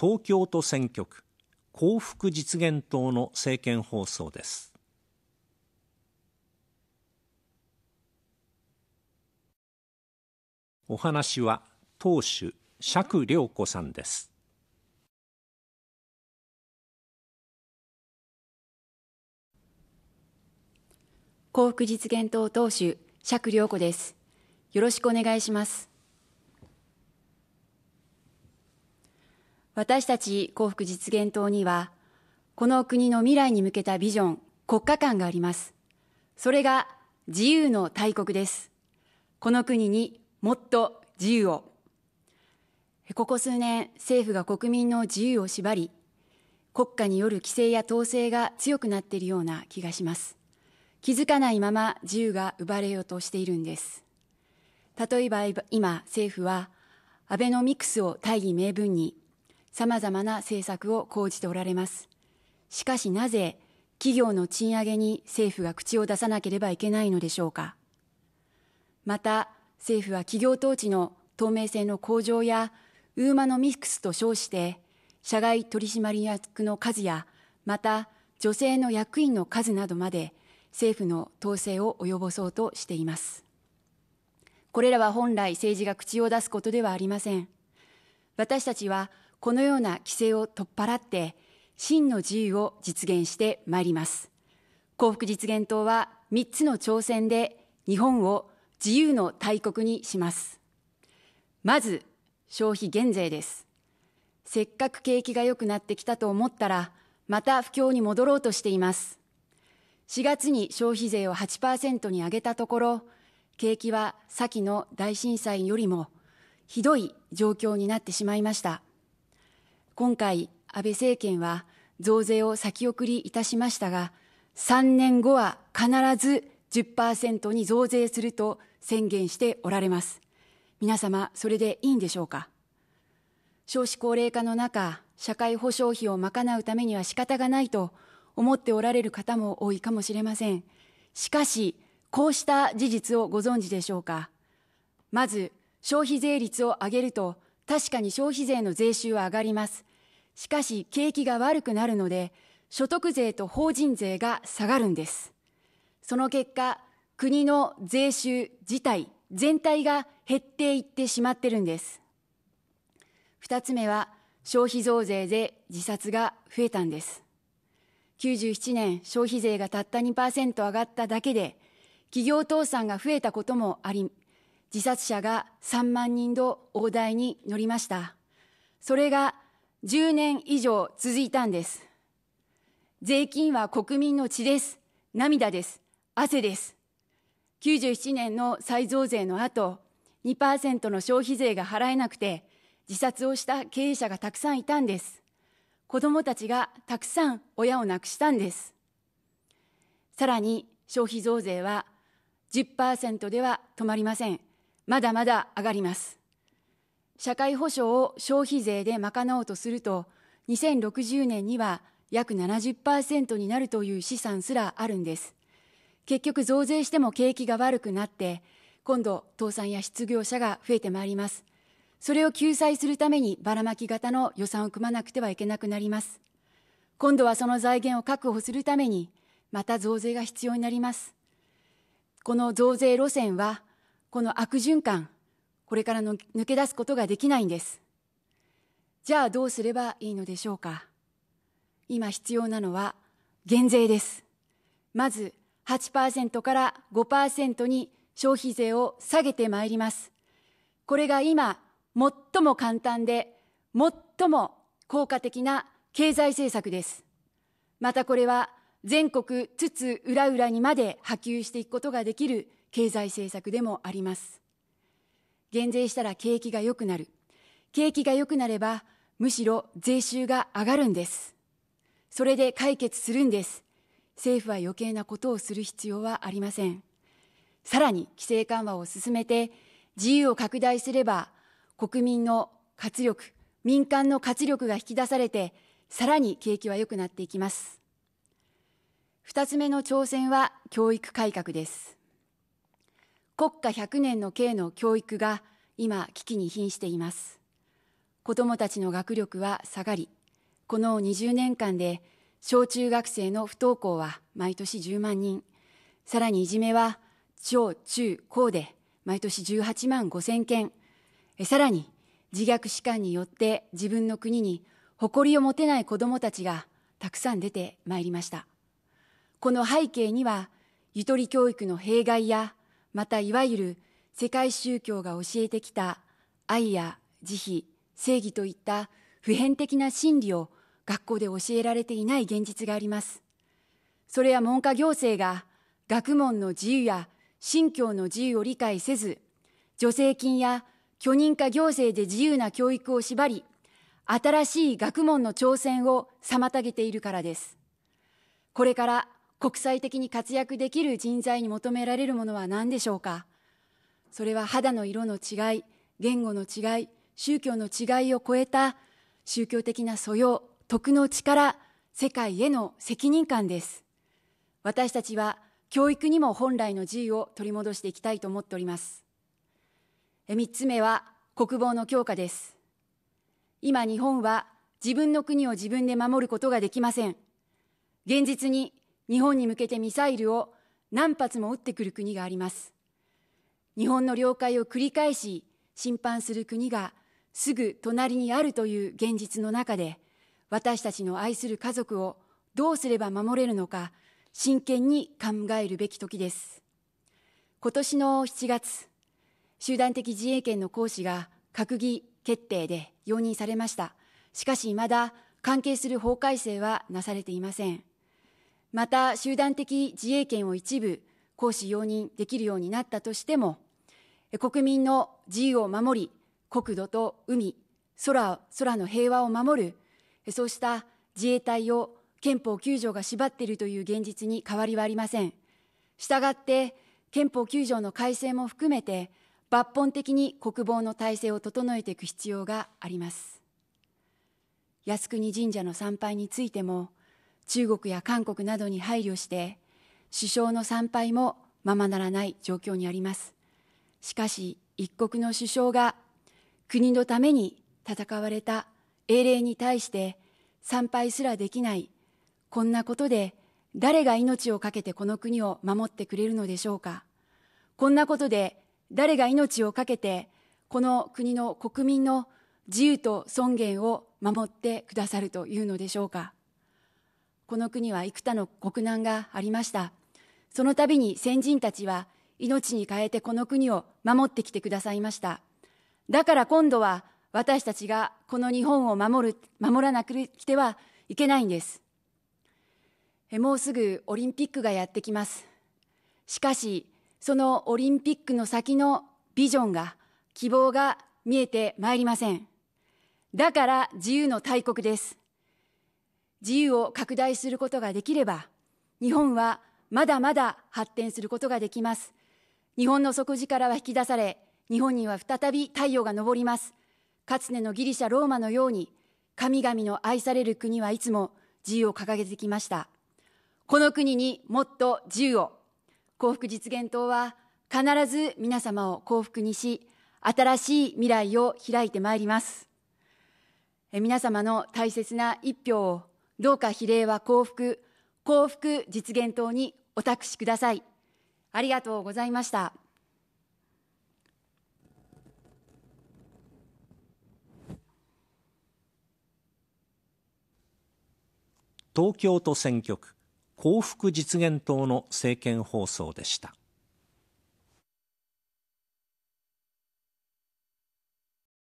東京都選挙区幸福実現党の政見放送です。お話は党首釈良子さんです。幸福実現党党首釈良子です。よろしくお願いします。私たち幸福実現党には、この国の未来に向けたビジョン、国家観があります。それが自由の大国です。この国にもっと自由を。ここ数年、政府が国民の自由を縛り、国家による規制や統制が強くなっているような気がします。気づかないまま自由が奪われようとしているんです。例えば今、政府はアベノミクスを大義名分にさまざまな政策を講じておられます。しかしなぜ企業の賃上げに政府が口を出さなければいけないのでしょうか。また政府は企業統治の透明性の向上やウーマノミクスと称して社外取締役の数やまた女性の役員の数などまで政府の統制を及ぼそうとしています。これらは本来政治が口を出すことではありません。私たちはこのような規制を取っ払って、真の自由を実現してまいります。幸福実現党は3つの挑戦で日本を自由の大国にします。まず、消費減税です。せっかく景気が良くなってきたと思ったら、また不況に戻ろうとしています。4月に消費税を8%に上げたところ、景気は先の大震災よりもひどい状況になってしまいました。今回、安倍政権は増税を先送りいたしましたが、3年後は必ず10%に増税すると宣言しておられます。皆様、それでいいんでしょうか？少子高齢化の中、社会保障費を賄うためには仕方がないと思っておられる方も多いかもしれません。しかし、こうした事実をご存知でしょうか？まず、消費税率を上げると、確かに消費税の税収は上がります。しかし景気が悪くなるので所得税と法人税が下がるんです。その結果、国の税収自体、全体が減っていってしまってるんです。二つ目は、消費増税で自殺が増えたんです。97年、消費税がたった2%上がっただけで、企業倒産が増えたこともあり、自殺者が3万人の大台に乗りました。それが10年以上続いたんです。税金は国民の血です。涙です。汗です。97年の再増税の後、2%の消費税が払えなくて、自殺をした経営者がたくさんいたんです。子供たちがたくさん親を亡くしたんです。さらに消費増税は10%では止まりません。まだまだ上がります。社会保障を消費税で賄おうとすると、2060年には約70%になるという試算すらあるんです。結局増税しても景気が悪くなって、今度倒産や失業者が増えてまいります。それを救済するためにばらまき型の予算を組まなくてはいけなくなります。今度はその財源を確保するために、また増税が必要になります。この増税路線は、この悪循環、これからの抜け出すことができないんです。じゃあどうすればいいのでしょうか。今必要なのは減税です。まず8%から5%に消費税を下げてまいります。これが今最も簡単で最も効果的な経済政策です。またこれは全国津々浦々にまで波及していくことができる経済政策でもあります。減税したら景気が良くなる。景気が良くなれば、むしろ税収が上がるんです。それで解決するんです。政府は余計なことをする必要はありません。さらに規制緩和を進めて自由を拡大すれば国民の活力、民間の活力が引き出されてさらに景気は良くなっていきます。二つ目の挑戦は教育改革です。国家百年の計の教育が今危機に瀕しています。子どもたちの学力は下がり、この20年間で小中学生の不登校は毎年10万人、さらにいじめは小中高で毎年18万5千件、さらに自虐士官によって自分の国に誇りを持てない子どもたちがたくさん出てまいりました。この背景には、ゆとり教育の弊害や、またいわゆる世界宗教が教えてきた愛や慈悲、正義といった普遍的な真理を学校で教えられていない現実があります。それは文科行政が学問の自由や信教の自由を理解せず、助成金や許認可行政で自由な教育を縛り、新しい学問の挑戦を妨げているからです。これから国際的に活躍できる人材に求められるものは何でしょうか？それは肌の色の違い、言語の違い、宗教の違いを超えた宗教的な素養、徳の力、世界への責任感です。私たちは教育にも本来の自由を取り戻していきたいと思っております。三つ目は国防の強化です。今日本は自分の国を自分で守ることができません。現実に日本に向けてミサイルを何発も撃ってくる国があります。日本の領海を繰り返し侵犯する国がすぐ隣にあるという現実の中で、私たちの愛する家族をどうすれば守れるのか、真剣に考えるべき時です。今年の7月、集団的自衛権の行使が閣議決定で容認されました。しかし未だ関係する法改正はなされていません。また集団的自衛権を一部行使容認できるようになったとしても国民の自由を守り国土と海空空の平和を守るそうした自衛隊を憲法9条が縛っているという現実に変わりはありません。したがって憲法9条の改正も含めて抜本的に国防の体制を整えていく必要があります。靖国神社の参拝についても中国や韓国などに配慮して首相の参拝もままならない状況にあります。しかし一国の首相が国のために戦われた英霊に対して参拝すらできないこんなことで誰が命を懸けてこの国を守ってくれるのでしょうか。こんなことで誰が命を懸けてこの国の国民の自由と尊厳を守ってくださるというのでしょうか。この国は幾多の国難がありました。その度に先人たちは命に変えてこの国を守ってきてくださいました。だから今度は私たちがこの日本を守る、守らなくてはいけないんです。もうすぐオリンピックがやってきます。しかし、そのオリンピックの先のビジョンが、希望が見えてまいりません。だから自由の大国です。自由を拡大することができれば、日本はまだまだ発展することができます。日本の底力は引き出され、日本には再び太陽が昇ります。かつてのギリシャ・ローマのように、神々の愛される国はいつも自由を掲げてきました。この国にもっと自由を。幸福実現党は必ず皆様を幸福にし、新しい未来を開いてまいります。皆様の大切な一票をどうか比例は幸福、幸福実現党にお託しください。ありがとうございました。東京都選挙区幸福実現党の政見放送でした。